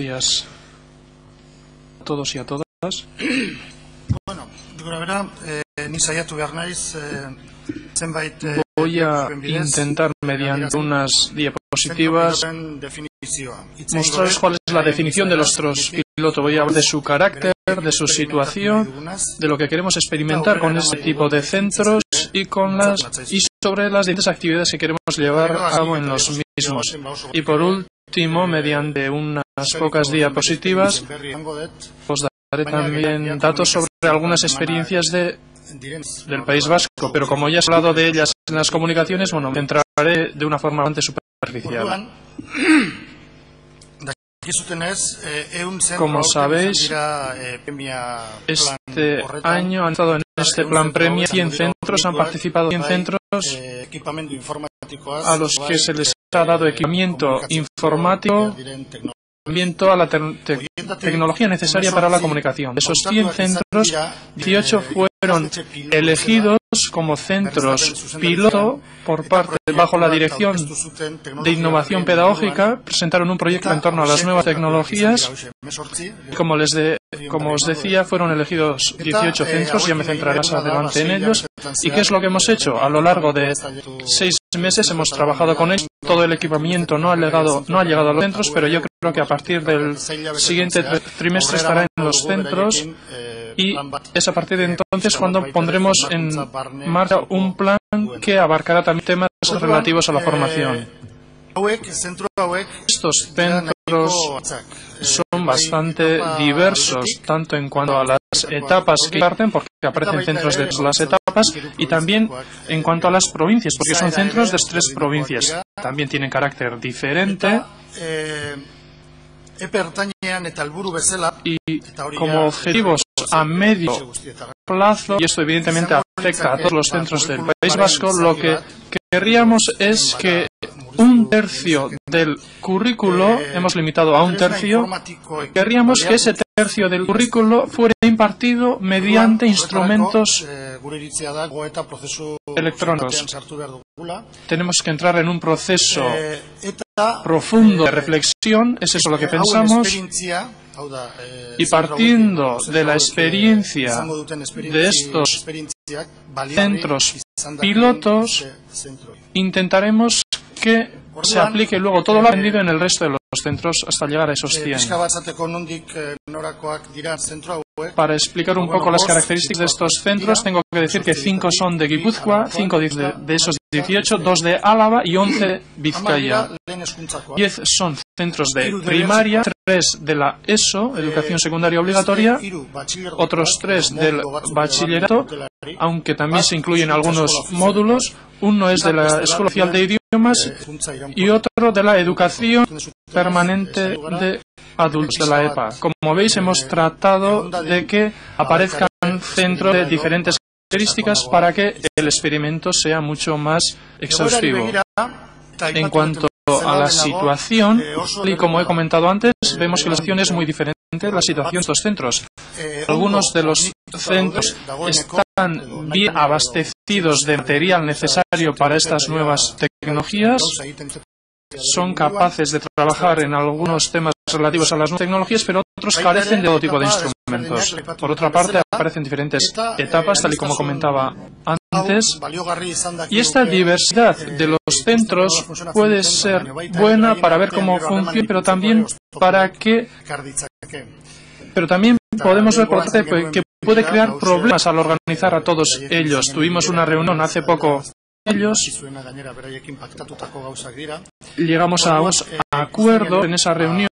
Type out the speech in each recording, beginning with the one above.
días a todos y a todas. Bueno, gura bera, eh, ni saiatu behar naiz, eh, zenbait... eh, Voy a intentar, mediante unas diapositivas, dut, cuál es la definición de nuestros pilotos. Voy a hablar de su carácter, de su situación, de lo que queremos experimentar con este tipo de centros y con las y sobre las diferentes actividades que queremos llevar a cabo en los mismos. Y por último, mediante unas pocas diapositivas, os daré también datos sobre algunas experiencias de, del País Vasco, pero como ya he hablado de ellas en las comunicaciones, bueno, me centraré de una forma bastante superficial. Eh, Como sabéis, eh, Este año han estado en este plan premia 100 centros, han participado 100 centros Eh, a los que se les ha dado equipamiento informático. También toda la te- te- tecnología necesaria para la comunicación. De esos 100 centros, 18 fueron elegidos como centros piloto por parte, bajo la dirección de innovación pedagógica, presentaron un proyecto en torno a las nuevas tecnologías. Como, les de- como os decía, fueron elegidos 18 centros, ya me centraré más adelante en ellos. ¿Y qué es lo que hemos hecho? A lo largo de seis meses hemos trabajado con ellos. Todo el equipamiento no ha llegado, no ha llegado a los centros, pero yo creo que a partir del siguiente tri- trimestre estará en los centros y es a partir de entonces cuando pondremos en marcha un plan que abarcará también temas relativos a la formación. Estos centros son bastante diversos, tanto en cuanto a las etapas que parten, porque aparecen centros de las etapas, y también en cuanto a las provincias, porque son centros de tres provincias. También tienen carácter diferente y como objetivos a medio plazo, y esto evidentemente afecta a todos los centros del País Vasco, lo que querríamos es que un tercio del currículo, hemos limitado a un tercio, querríamos que ese tercio del currículo fuera impartido mediante instrumentos electrónicos. Tenemos que entrar en un proceso profundo. de reflexión, es eso lo que pensamos, y partiendo de la experiencia de estos centros pilotos, intentaremos que se aplique luego todo lo aprendido en el resto de los centros hasta llegar a esos 100. Para explicar un poco las características de estos centros, tengo que decir que 5 son de Guipúzcoa, 5 de, de esos 18, 2 de Álava y 11 de Vizcaya. 10 son centros de primaria, 3 de la ESO, educación secundaria obligatoria, otros 3 del bachillerato, aunque también se incluyen algunos módulos, uno es de la Escuela Oficial de Idiomas y otro de la educación permanente de adultos de la EPA. Como veis, hemos tratado de que aparezcan centros de diferentes características para que el experimento sea mucho más exhaustivo. En cuanto a la situación, y como he comentado antes, vemos que la situación es muy diferente de la situación de estos centros. Algunos de los centros están bien abastecidos de material necesario para estas nuevas tecnologías, son capaces de trabajar en algunos temas relativos a las nuevas tecnologías, pero otros carecen de todo tipo de instrumentos. Por otra parte, aparecen diferentes etapas, tal y como comentaba antes, y esta diversidad de los centros puede ser buena para ver cómo funciona, pero también para que pero también podemos ver por otra parte que puede crear problemas al organizar a todos ellos. Tuvimos una reunión hace poco ellos llegamos a un acuerdo en esa reunión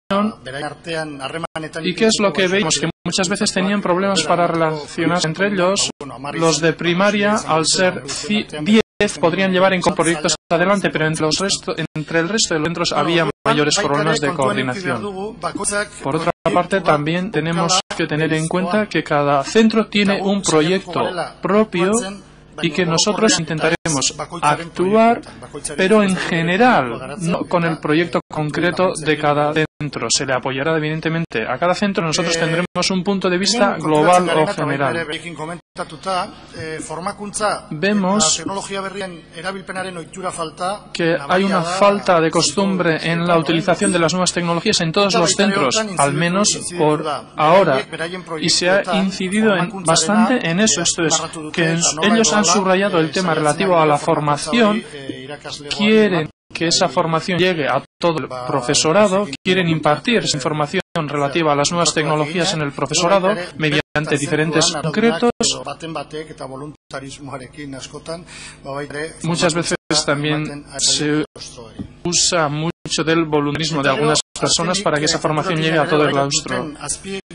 y qué es lo que veis que muchas veces tenían problemas para relacionarse entre ellos. los de primaria al ser 10 podrían llevar en proyectos adelante pero entre, los resto, entre el resto de los centros había mayores problemas de coordinación. Por otra parte también tenemos que tener en cuenta que cada centro tiene un proyecto propio y que nosotros intentaremos actuar, pero en general, no con el proyecto concreto de cada centro. Se le apoyará evidentemente a cada centro. Nosotros tendremos un punto de vista global o general. Eh, Vemos que hay una falta de costumbre en la utilización de las nuevas tecnologías en todos los centros, al menos por ahora. Y se ha incidido en- bastante en eso, esto es, que ellos han subrayado el tema relativo a la formación, quieren que esa formación llegue a todo el profesorado, quieren impartir esa información relativa a las nuevas tecnologías en el profesorado mediante diferentes concretos. Muchas veces también se usa mucho del voluntarismo de algunas personas para que esa formación llegue a todo el claustro.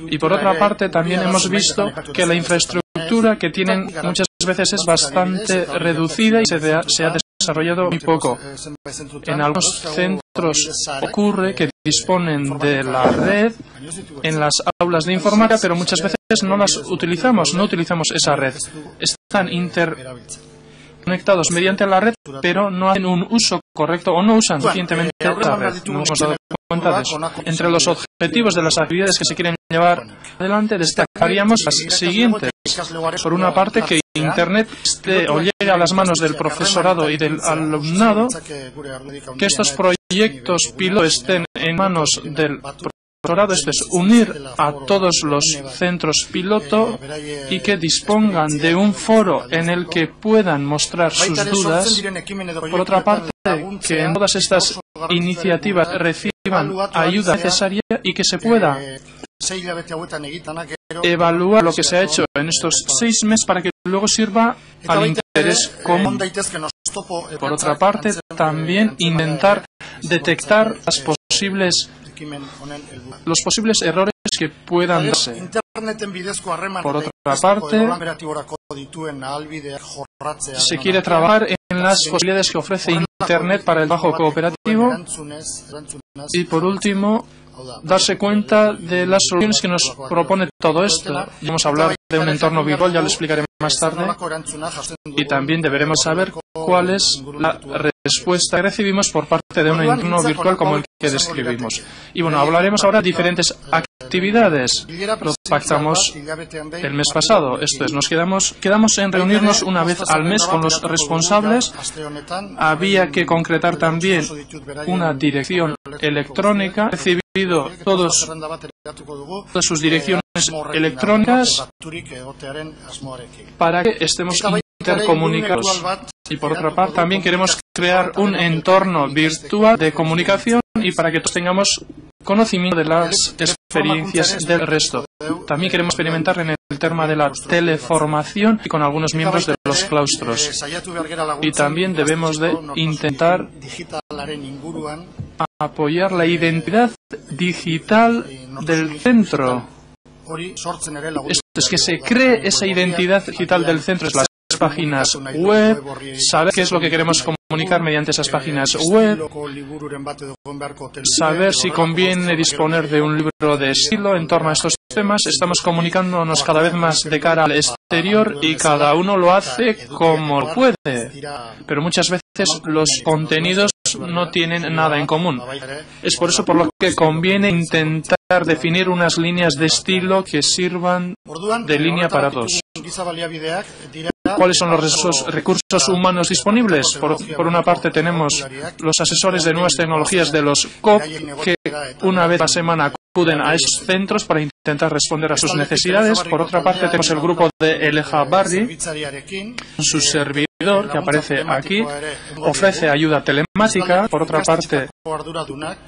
Y por otra parte, también hemos visto que la infraestructura que tienen muchas veces es bastante reducida y se, de- se ha desarrollado muy poco. En algunos centros ocurre que disponen de la red en las aulas de informática, pero muchas veces no las utilizamos, no utilizamos esa red. Están interconectados mediante la red, pero no hacen un uso correcto o no usan suficientemente la red. No nos hemos dado cuenta de eso. Entre los objetivos de las actividades que se quieren llevar adelante, destacaríamos las siguientes. Por una parte, que Internet esté o llegue a las manos del profesorado y del alumnado, que estos proyectos piloto estén en manos del esto es, unir a todos los centros piloto y que dispongan de un foro en el que puedan mostrar sus dudas. Por otra parte, que en todas estas iniciativas reciban ayuda necesaria y que se pueda evaluar lo que se ha hecho en estos seis meses para que luego sirva al interés común. Por otra parte, también intentar detectar las posibles, los posibles errores que puedan darse. Por otra parte, se quiere trabajar en las posibilidades que ofrece Internet para el trabajo cooperativo. Y, por último, darse cuenta de las soluciones que nos propone todo esto. Vamos a hablar de un entorno virtual, ya lo explicaré más tarde, y también deberemos saber cuál es la respuesta que recibimos por parte de un entorno virtual como el que describimos. Y bueno, hablaremos ahora de diferentes actividades. Lo pactamos el mes pasado. Esto es, nos quedamos, quedamos en reunirnos una vez al mes con los responsables. Había que concretar también una dirección electrónica. Recibido todos, sus direcciones electrónicas para que estemos intercomunicados. Y por otra parte, también queremos crear un entorno virtual de comunicación y para que todos tengamos conocimiento de las experiencias del resto. También queremos experimentar en el tema de la teleformación y con algunos miembros de los claustros. Y también debemos de intentar apoyar la identidad digital del centro. Esto es que se cree esa identidad digital del centro, es las páginas web, saber qué es lo que queremos comunicar mediante esas páginas web, saber si conviene disponer de un libro de estilo en torno a estos temas. Estamos comunicándonos cada vez más de cara al exterior y cada uno lo hace como puede, pero muchas veces los contenidos no tienen nada en común. Es por eso por lo que conviene intentar definir unas líneas de estilo que sirvan de línea para todos. ¿Cuáles son los recursos, recursos humanos disponibles? Por, por, una parte tenemos los asesores de nuevas tecnologías de los COP que una vez a la semana acuden a esos centros para intentar responder a sus necesidades. Por otra parte tenemos el grupo de Eleja Barri, su servidor que aparece aquí, ofrece ayuda telemática. Por otra parte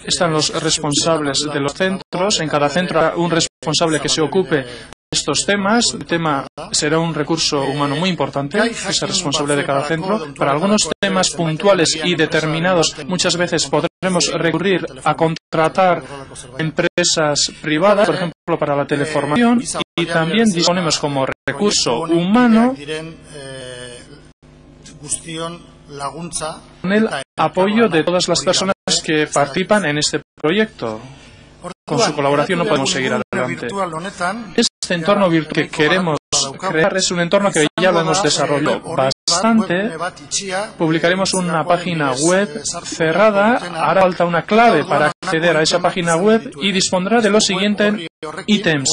están los responsables de los centros. En cada centro un responsable que se ocupe estos temas. El tema será un recurso humano muy importante, es el responsable de cada centro. Para algunos temas puntuales y determinados, muchas veces podremos recurrir a contratar empresas privadas, por ejemplo, para la teleformación, y también disponemos como recurso humano con el apoyo de todas las personas que participan en este proyecto. Con su colaboración no podemos seguir adelante. Este entorno virtual que queremos crear es un entorno que ya lo hemos desarrollado instante publicaremos una página web cerrada. Hará falta una clave para acceder a esa página web y dispondrá de los siguientes ítems.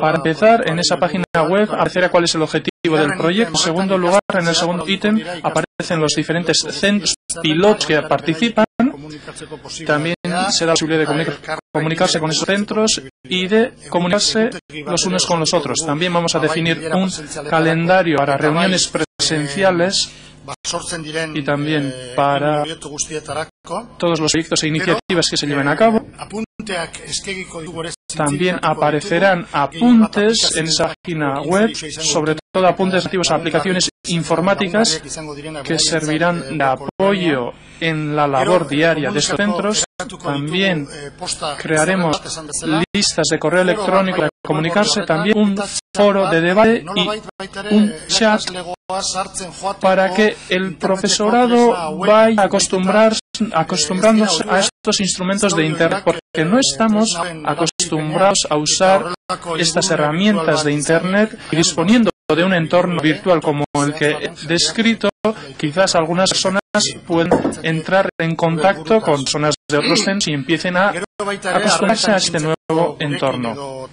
Para empezar, en esa página web aparecerá cuál es el objetivo del proyecto. En segundo lugar, en el segundo ítem aparecen los diferentes centros pilotos que participan. También se da la posibilidad de comunicarse con esos centros y de comunicarse los unos con los otros. También vamos a definir un calendario para reuniones presenciales y también para todos los proyectos e iniciativas que se lleven a cabo. También aparecerán apuntes en esa página web, sobre todo apuntes relativos a aplicaciones informáticas que servirán de apoyo en la labor diaria de estos centros. También crearemos listas de correo electrónico para comunicarse, también un foro de debate y un chat para que el profesorado vaya a acostumbrar, acostumbrándose a estos instrumentos de Internet, porque no estamos acostumbrados a usar estas herramientas de Internet y disponiendo de un entorno virtual como el que he descrito, quizás algunas personas pueden entrar en contacto con personas de otros centros y empiecen a acostumbrarse a este nuevo entorno.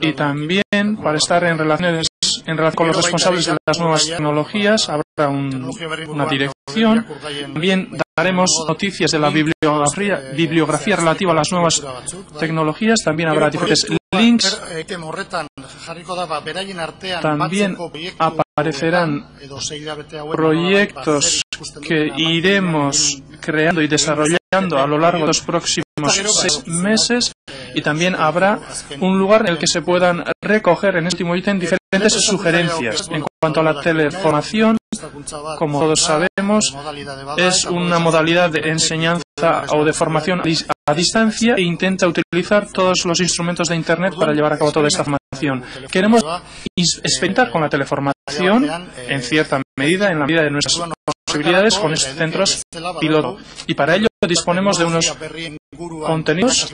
Y también, para estar en relaciones en relación con los responsables de las nuevas tecnologías, habrá una dirección. También daremos noticias de la bibliografía, bibliografía relativa a las nuevas tecnologías. También habrá diferentes links. También aparecerán proyectos que iremos creando y desarrollando a lo largo de los próximos seis meses y también habrá un lugar en el que se puedan recoger en este último ítem diferentes sugerencias. En cuanto a la teleformación, como todos sabemos, es una modalidad de enseñanza o de formación a distancia e intenta utilizar todos los instrumentos de Internet para llevar a cabo toda esta formación. Queremos experimentar con la teleformación en cierta medida, en la medida de nuestras posibilidades, con estos centros piloto. Y para ello disponemos de unos contenidos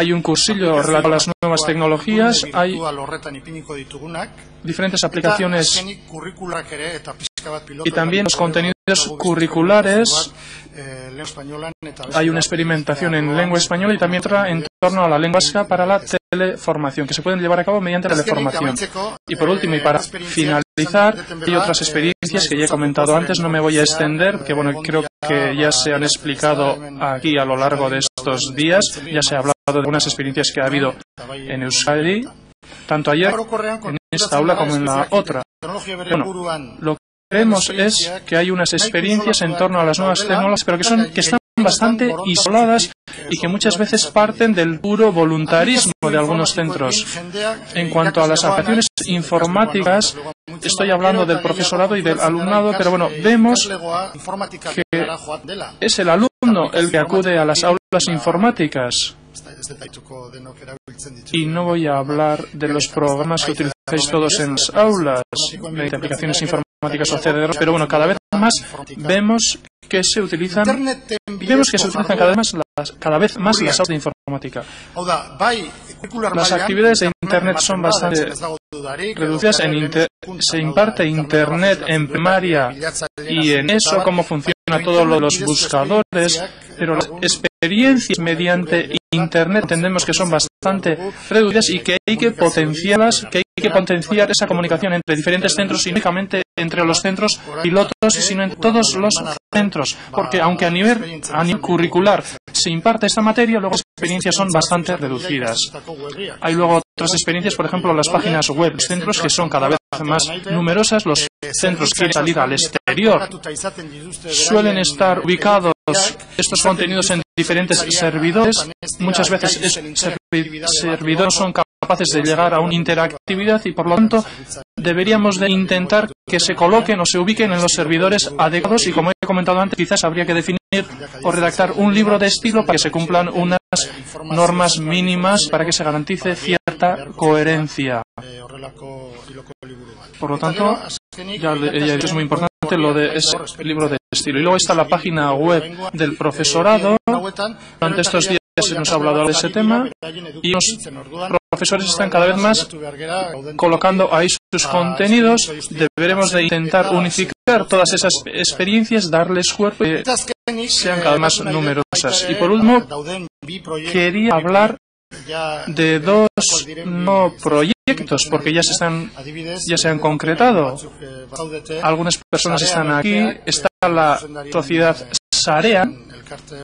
hay un cursillo relativo a las nuevas tecnologías, hay diferentes aplicaciones y también los contenidos curriculares. Hay una experimentación en lengua española y también otra en torno a la lengua vasca para la teleformación, que se pueden llevar a cabo mediante la teleformación. Y por último, y para finalizar, hay otras experiencias que ya he comentado antes, no me voy a extender, que bueno, creo que ya se han explicado aquí a lo largo de estos días, ya se ha hablado de algunas experiencias que ha habido en Euskadi, tanto ayer en esta aula como en la otra. Bueno, lo vemos es que hay unas experiencias en torno a las nuevas tecnologías, pero que, son, que están bastante isoladas y que muchas veces parten del puro voluntarismo de algunos centros. En cuanto a las aplicaciones informáticas, estoy hablando del profesorado y del alumnado, pero bueno, vemos que es el alumno el que acude a las aulas informáticas. Y no voy a hablar de los programas que utilizáis todos en las aulas, de aplicaciones informáticas pero bueno, cada vez más vemos que se utilizan vemos que se utilizan cada vez más las, cada vez más las aulas de informática. Las actividades de Internet son bastante reducidas. En se imparte Internet en primaria y en eso cómo funciona todo lo de los buscadores, pero las experiencias mediante Internet entendemos que son bastante reducidas y que hay que potenciarlas, que hay que potenciar esa comunicación entre diferentes centros y únicamente entre los centros pilotos, sino en todos los centros, porque aunque a nivel, curricular se imparte esta materia, luego experiencias son bastante reducidas. Hay luego otras experiencias, por ejemplo, las páginas web, los centros que son cada vez más numerosas, los centros quieren salir al exterior suelen estar ubicados estos contenidos en diferentes servidores. Muchas veces servidores son capaces de llegar a una interactividad y por lo tanto deberíamos de intentar que se coloquen o se ubiquen en los servidores adecuados y como he comentado antes quizás habría que definir o redactar un libro de estilo para que se cumplan unas normas mínimas para que se garantice cierta coherencia. Por lo tanto, ya, es muy importante lo de ese libro de estilo. Y luego está la página web del profesorado. Durante estos días se nos ha hablado de ese tema y los profesores están cada vez más colocando ahí sus contenidos. Deberemos de intentar unificar todas esas experiencias, darles cuerpo y que sean cada vez más numerosas. Y por último, quería hablar de dos no proyectos porque ya se están ya se han concretado. algunas personas están aquí está la sociedad Sarea